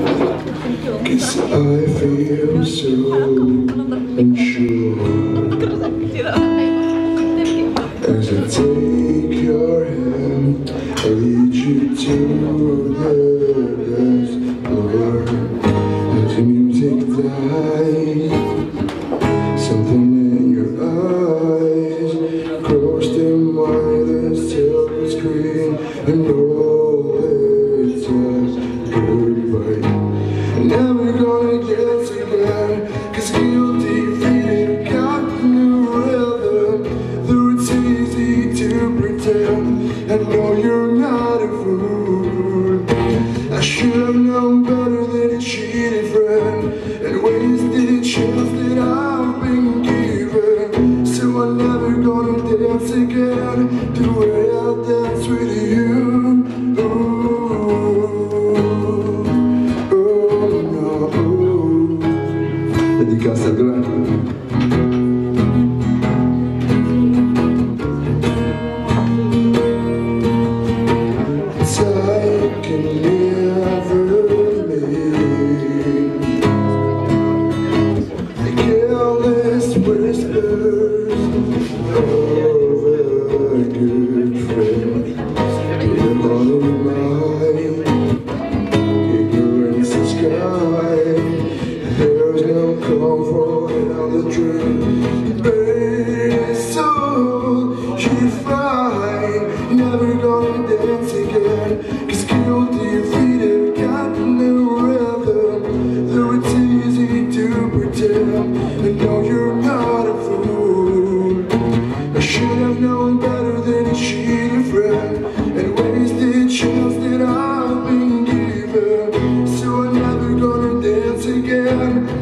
Cause I feel so unsure As I take your hand, I lead you to you were out there.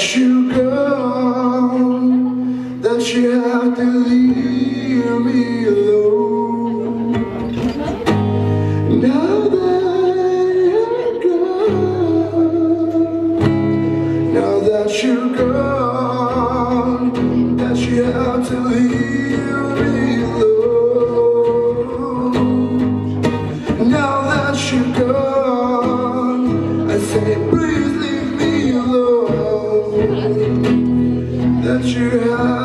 you go. that you have to that you have.